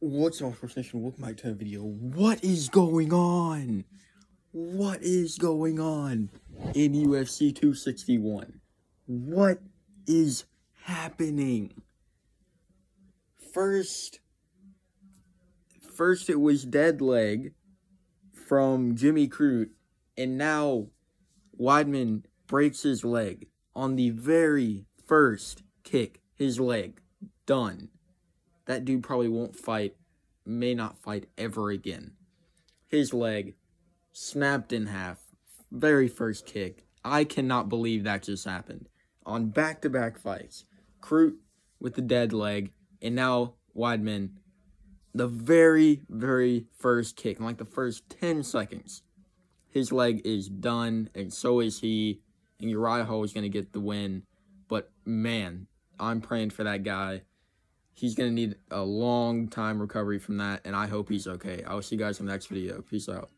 What's up, First Nation? Welcome back to the video. What is going on? What is going on in UFC 261? What is happening? First, first it was dead leg from Jimmy Crute, and now Weidman breaks his leg on the very first kick. His leg done that dude probably won't fight, may not fight ever again. His leg snapped in half, very first kick. I cannot believe that just happened. On back to back fights, Crute with the dead leg, and now Weidman, the very, very first kick, in like the first 10 seconds, his leg is done, and so is he. And Uriah Hall is going to get the win. But man, I'm praying for that guy he's going to need a long time recovery from that, and I hope he's okay. I'll see you guys in the next video. Peace out.